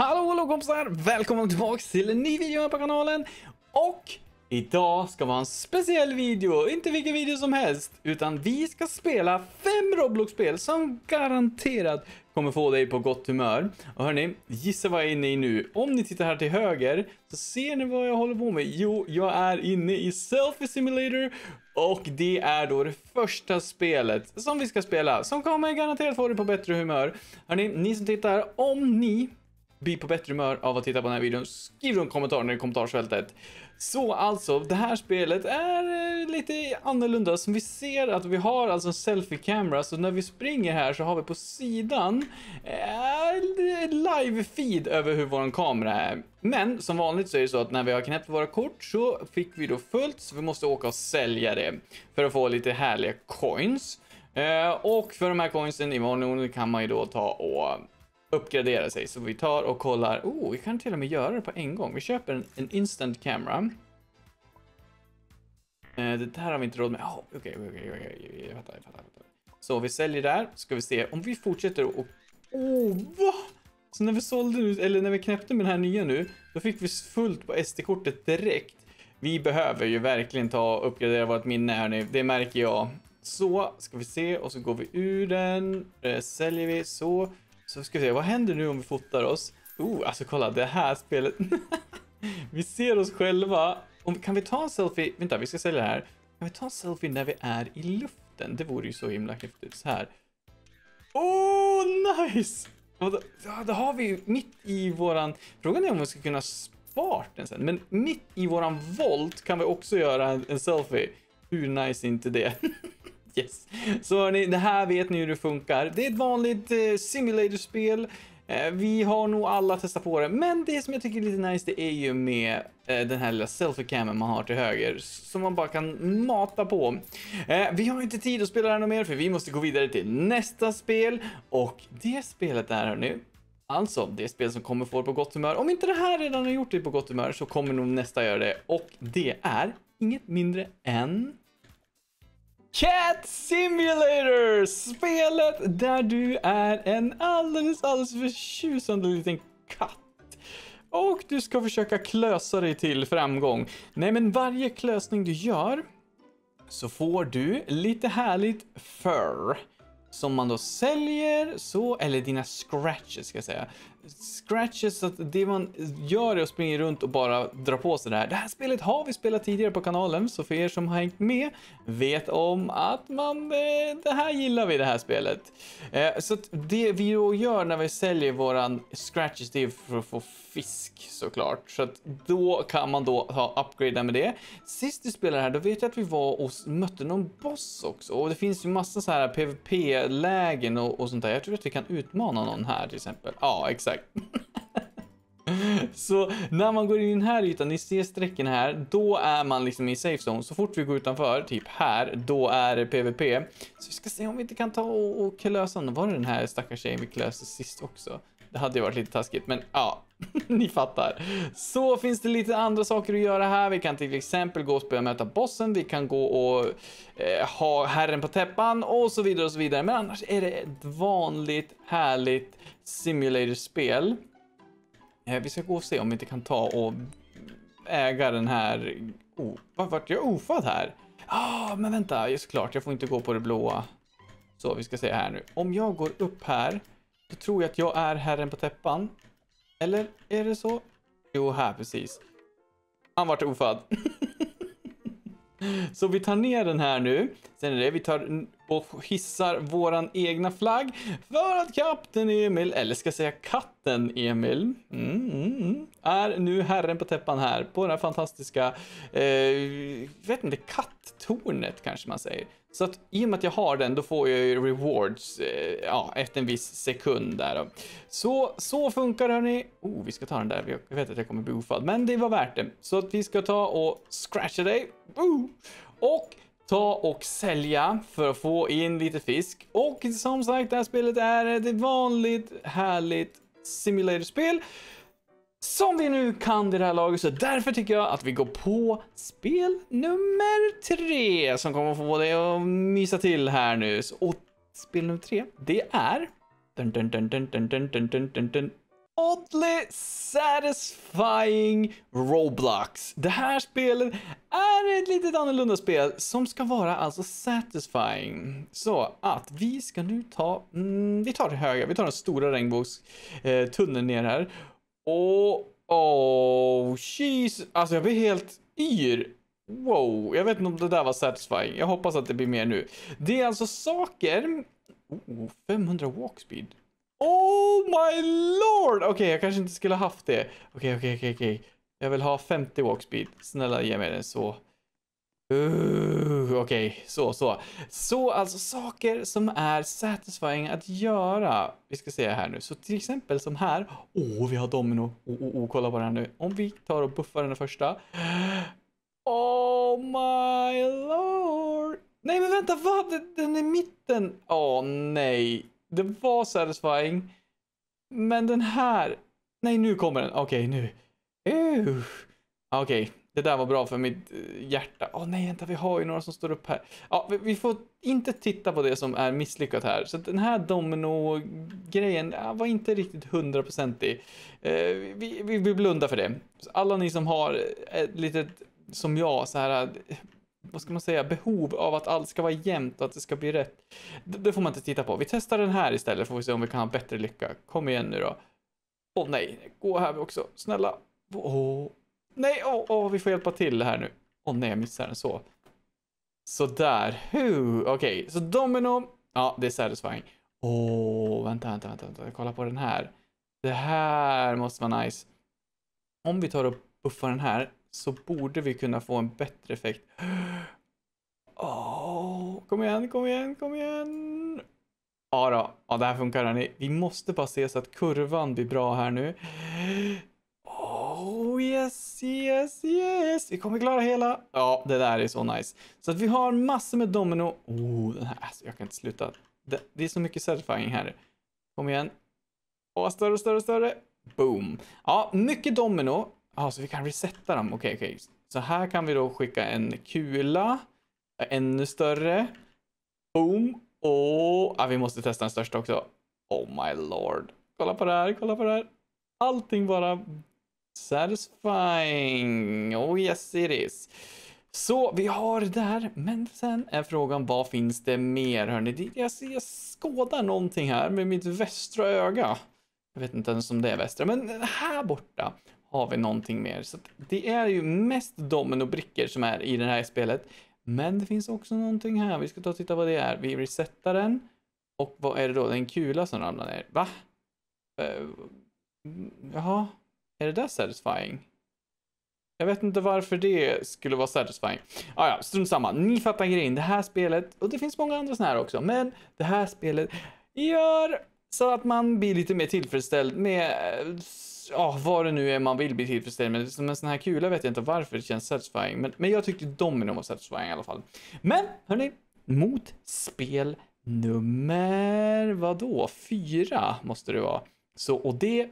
Hallå hallå kompisar! Välkomna tillbaks till en ny video här på kanalen. Och idag ska vara en speciell video. Inte vilken video som helst. Utan vi ska spela fem Roblox-spel som garanterat kommer få dig på gott humör. Och hörni, gissa vad jag är inne i nu. Om ni tittar här till höger så ser ni vad jag håller på med. Jo, jag är inne i Selfie Simulator och det är då det första spelet som vi ska spela som kommer garanterat få dig på bättre humör. Hörni, ni som tittar, om ni bli på bättre humör av att titta på den här videon, skriv en kommentar i kommentarsfältet. Så alltså, det här spelet är eh, lite annorlunda. Som vi ser att vi har alltså en selfie-camera, så när vi springer här så har vi på sidan eh, live-feed över hur vår kamera är. Men som vanligt så är det så att när vi har knäppt våra kort så fick vi då fullt, så vi måste åka och sälja det för att få lite härliga coins. Eh, och för de här coinsen i vanlig ordning kan man ju då ta och uppgradera sig. Så vi tar och kollar. Oh, vi kan till och med göra det på en gång. Vi köper en, en instant camera. Eh, det här har vi inte råd med. Okej, okej, okej, jag fattar, jag fattar. Så vi säljer där. Ska vi se om vi fortsätter och... Oh, va? Så när vi sålde nu, eller när vi knäppte med den här nya nu, då fick vi fullt på SD-kortet direkt. Vi behöver ju verkligen ta och uppgradera vårt minne här nu. Det märker jag. Så, ska vi se och så går vi ur den. Säljer vi så. Så ska vi se, vad händer nu om vi fotar oss? Oh, alltså kolla det här spelet. vi ser oss själva. Om, kan vi ta en selfie? Vänta, vi ska sälja det här. Kan vi ta en selfie när vi är i luften? Det vore ju så himla häftigt. Så här. Oh, nice! Och då, då har vi mitt i våran... Frågan är om vi ska kunna spara den sen. Men mitt i våran volt kan vi också göra en, en selfie. Hur nice är inte det? Yes. Så hörni, det här vet ni hur det funkar. Det är ett vanligt eh, simulatorspel. Eh, vi har nog alla testat på det, men det som jag tycker är lite nice det är ju med eh, den här lilla selfie-cammen man har till höger som man bara kan mata på. Eh, vi har inte tid att spela det här mer för vi måste gå vidare till nästa spel och det spelet är hörni Alltså, det spel som kommer få på gott humör. Om inte det här redan har gjort dig på gott humör så kommer nog nästa göra det. Och det är inget mindre än Cat Simulator! Spelet där du är en alldeles, alldeles förtjusande liten katt. Och du ska försöka klösa dig till framgång. Nej, men varje klösning du gör så får du lite härligt fur som man då säljer så, eller dina scratches ska jag säga. Scratches, att det man gör är att springa runt och bara dra på sig det här. Det här spelet har vi spelat tidigare på kanalen, så för er som har hängt med vet om att man, eh, det här gillar vi det här spelet. Eh, så att det vi då gör när vi säljer våran scratches, det är för att få fisk såklart. Så att då kan man då ha upgrade med det. Sist vi spelade här, då vet jag att vi var och mötte någon boss också. Och det finns ju massa så här PVP-lägen och, och sånt där. Jag tror att vi kan utmana någon här till exempel. Ja, exakt. Så när man går in i den här ytan, ni ser strecken här, då är man liksom i safe zone. Så fort vi går utanför, typ här, då är det PVP. Så vi ska se om vi inte kan ta och, och klösa. Var det den här stackars tjejen vi klöste sist också? Det hade ju varit lite taskigt, men ja, ni fattar. Så finns det lite andra saker att göra här. Vi kan till exempel gå och spela möta bossen. Vi kan gå och eh, ha herren på täppan och så vidare och så vidare. Men annars är det ett vanligt härligt simulatorspel. Eh, vi ska gå och se om vi inte kan ta och äga den här... Oh, vart jag ofad här? Ja, ah, men vänta, såklart, jag får inte gå på det blåa. Så, vi ska se här nu. Om jag går upp här då tror jag att jag är herren på täppan. Eller är det så? Jo, här precis. Han vart ofödd. så vi tar ner den här nu. Sen är det vi tar och hissar våran egna flagg för att kapten Emil, eller ska jag säga katten Emil, mm, mm, mm, är nu herren på täppan här på det här fantastiska, eh, vet inte, katttornet kanske man säger. Så att i och med att jag har den, då får jag ju rewards eh, ja, efter en viss sekund där. Då. Så, så funkar det hörni. Oh, vi ska ta den där. Jag vet att jag kommer bli ofad, men det var värt det. Så att vi ska ta och scratcha dig. Och ta och sälja för att få in lite fisk. Och som sagt, det här spelet är ett vanligt härligt simulatorspel som vi nu kan i det här laget. Så därför tycker jag att vi går på spel nummer tre som kommer få dig att mysa till här nu. Och spel nummer tre, det är... Dun, dun, dun, Oddly satisfying Roblox. Det här spelet är ett litet annorlunda spel som ska vara alltså satisfying. Så att vi ska nu ta, mm, vi tar det höga, vi tar den stora regnbågstunneln eh, ner här. Och, oh, jeez, alltså jag blir helt yr. Wow, jag vet inte om det där var satisfying. Jag hoppas att det blir mer nu. Det är alltså saker... Oh, 500 walkspeed. Oh my lord! Okej, okay, jag kanske inte skulle haft det. Okej, okay, okej, okay, okej, Jag vill ha 50 walk speed. Snälla ge mig den så. Uh, okej, så, så. Så alltså saker som är satisfying att göra. Vi ska se här nu. Så till exempel som här. Åh, oh, vi har domino. Oh, oh, oh, kolla på den här nu. Om vi tar och buffar den första. Oh my lord! Nej men vänta, vad? Den är i mitten. Åh oh, nej. Det var satisfying. Men den här. Nej, nu kommer den. Okej, okay, nu. Okej, okay. det där var bra för mitt eh, hjärta. Åh oh, nej, vänta, vi har ju några som står upp här. Ja, vi, vi får inte titta på det som är misslyckat här. Så den här domino-grejen var inte riktigt hundraprocentig. Eh, vi, vi, vi blundar för det. Alla ni som har ett litet som jag, så här, vad ska man säga, behov av att allt ska vara jämnt och att det ska bli rätt. Det, det, får man inte titta på. Vi testar den här istället, får vi se om vi kan ha bättre lycka. Kom igen nu då. Åh oh, nej, gå här också, snälla. Åh, oh. nej, åh, oh, oh, vi får hjälpa till här nu. Åh oh, nej, jag missade den så. Sådär, okej, okay. så domino, ja, det är satisfying. Åh, vänta, vänta, vänta, vänta, kolla på den här. Det här måste vara nice. Om vi tar och buffar den här så borde vi kunna få en bättre effekt. Oh, kom igen, kom igen, kom igen. Ja då, ja, det här funkar hörni. Vi måste bara se så att kurvan blir bra här nu. Oh yes, yes, yes. Vi kommer klara hela. Ja, det där är så nice. Så att vi har massor med domino. Oh, den här, alltså, jag kan inte sluta. Det, det är så mycket satisfying här. Kom igen. Åh, större, större, större. Boom. Ja, mycket domino. Ja, så vi kan resetta dem. Okej, okay, okej. Okay. Så här kan vi då skicka en kula. Eh, ännu större. Boom. Och ja, vi måste testa den största också. Oh my lord. Kolla på det här, kolla på det här. Allting bara satisfying. Oh yes it is. Så vi har det där, men sen är frågan vad finns det mer hörni? Jag, jag skådar någonting här med mitt västra öga. Jag vet inte ens om det är västra, men här borta har vi någonting mer. Så det är ju mest dominobrickor som är i det här spelet. Men det finns också någonting här. Vi ska ta och titta vad det är. Vi resetar den. Och vad är det då? Det är en kula som ramlar ner. Va? Uh, jaha, är det där satisfying? Jag vet inte varför det skulle vara satisfying. Ah, ja, strunt samma. Ni fattar grejen. Det här spelet, och det finns många andra sådana här också, men det här spelet gör så att man blir lite mer tillfredsställd med eh, ja, vad det nu är man vill bli tillfredsställd med. Som en sån här kula vet jag inte varför det känns satisfying. Men, men jag tyckte Domino var satisfying i alla fall. Men, hörni, mot spel nummer, vadå, fyra måste det vara. Så, och det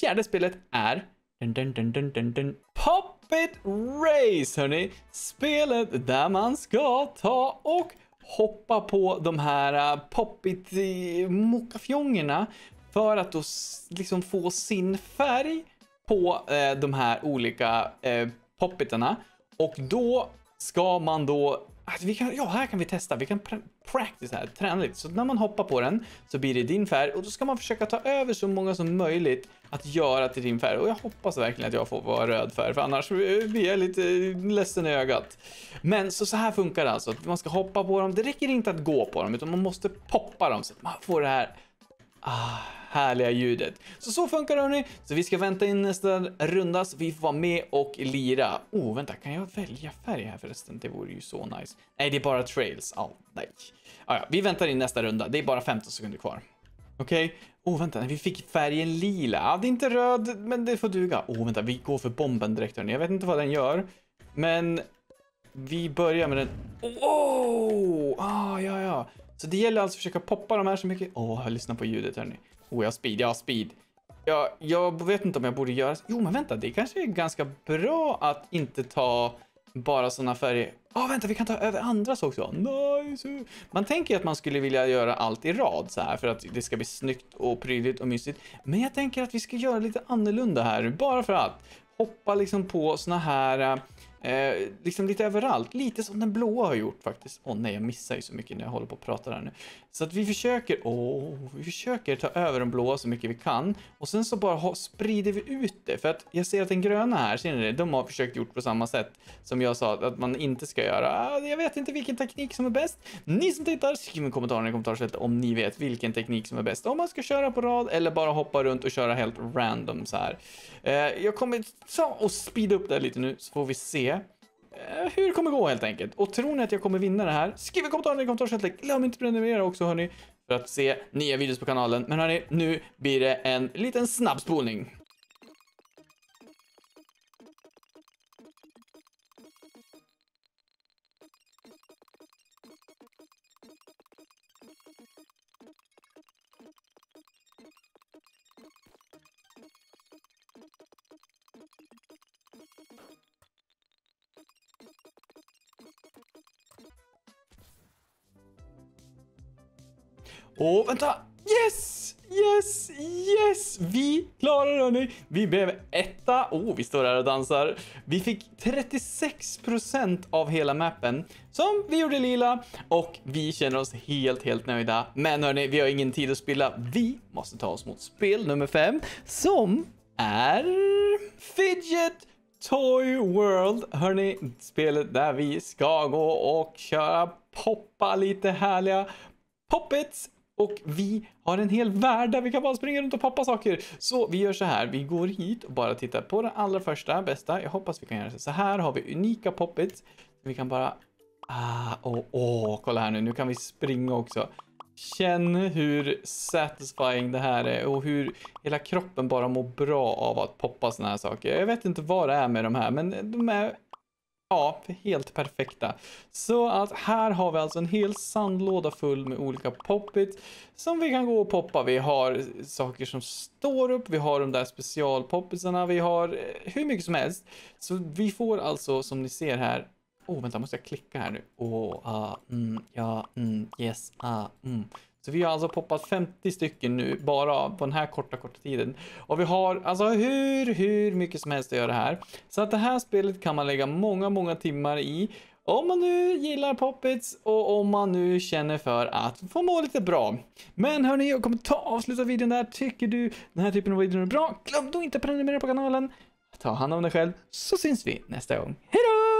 fjärde spelet är dun, dun, dun, dun, dun, dun, Puppet Race, hörni. Spelet där man ska ta och hoppa på de här äh, poppit-mockafjongerna äh, för att då liksom få sin färg på eh, de här olika eh, poppitarna. Och då ska man då Alltså vi kan, ja, här kan vi testa. Vi kan pr practice här, träna lite. Så när man hoppar på den så blir det din färg och då ska man försöka ta över så många som möjligt att göra till din färg. Och jag hoppas verkligen att jag får vara röd färg, för annars blir jag lite ledsen i ögat. Men så, så här funkar det alltså. Man ska hoppa på dem. Det räcker inte att gå på dem, utan man måste poppa dem så att man får det här ah, härliga ljudet. Så så funkar det hörni. Så vi ska vänta in nästa runda så vi får vara med och lira. Oh, vänta, kan jag välja färg här förresten? Det vore ju så nice. Nej, det är bara trails. Oh, nej. Ah, ja, vi väntar in nästa runda. Det är bara 15 sekunder kvar. Okej. Okay. Oh, vänta, vi fick färgen lila. Ja, det är inte röd, men det får duga. Oh, vänta, vi går för bomben direkt hörni. Jag vet inte vad den gör, men vi börjar med den. Oh, ah, ja, ja. Så det gäller alltså att försöka poppa de här så mycket. Åh, oh, lyssna på ljudet hörni. Oh, jag har speed, jag har speed. Jag, jag vet inte om jag borde göra... Jo, men vänta, det kanske är ganska bra att inte ta bara sådana färger. Ja, vänta, vi kan ta över andras också. Nice! Man tänker att man skulle vilja göra allt i rad så här för att det ska bli snyggt och prydligt och mysigt. Men jag tänker att vi ska göra lite annorlunda här, bara för att hoppa liksom på såna här eh, Eh, liksom lite överallt, lite som den blåa har gjort faktiskt. Åh oh, nej, jag missar ju så mycket när jag håller på att prata här nu. Så att vi försöker, åh, oh, vi försöker ta över den blåa så mycket vi kan. Och sen så bara ha, sprider vi ut det. För att jag ser att den gröna här, ser ni det? De har försökt gjort på samma sätt som jag sa att man inte ska göra. Ah, jag vet inte vilken teknik som är bäst. Ni som tittar, skriv en kommentar i kommentarsfältet om ni vet vilken teknik som är bäst. Om man ska köra på rad eller bara hoppa runt och köra helt random så här. Eh, jag kommer ta och speeda upp det lite nu så får vi se Eh, hur det kommer gå helt enkelt. Och tror ni att jag kommer vinna det här? Skriv i kommentarerna i kommentarsfältet. Glöm inte att prenumerera också hörni för att se nya videos på kanalen. Men hörni, nu blir det en liten snabbspolning. Och vänta! Yes! Yes! Yes! Vi klarar det hörni! Vi blev etta. Oh, vi står här och dansar. Vi fick 36% av hela mappen som vi gjorde lila och vi känner oss helt, helt nöjda. Men hörni, vi har ingen tid att spilla. Vi måste ta oss mot spel nummer 5 som är Fidget Toy World. Hörni, spelet där vi ska gå och köra poppa lite härliga poppets och vi har en hel värld där vi kan bara springa runt och poppa saker. Så vi gör så här, vi går hit och bara tittar på den allra första, bästa. Jag hoppas vi kan göra så. Så här har vi unika poppets. Vi kan bara... Ah, åh, oh, oh, kolla här nu, nu kan vi springa också. Känn hur satisfying det här är och hur hela kroppen bara mår bra av att poppa såna här saker. Jag vet inte vad det är med de här, men de är Ja, helt perfekta. Så att här har vi alltså en hel sandlåda full med olika poppits som vi kan gå och poppa. Vi har saker som står upp, vi har de där specialpoppitsarna, vi har eh, hur mycket som helst. Så vi får alltså, som ni ser här, Åh, oh, vänta, måste jag klicka här nu? Åh, oh, ah, mm, ja, mm, yes, ah, mm. Så vi har alltså poppat 50 stycken nu bara på den här korta, korta tiden. Och vi har alltså hur, hur mycket som helst att göra här. Så att det här spelet kan man lägga många, många timmar i. Om man nu gillar poppets och om man nu känner för att få må lite bra. Men hörni, jag kommer ta avsluta videon där. Tycker du den här typen av videon är bra? Glöm då inte att prenumerera på kanalen. Ta hand om dig själv så syns vi nästa gång. Hejdå!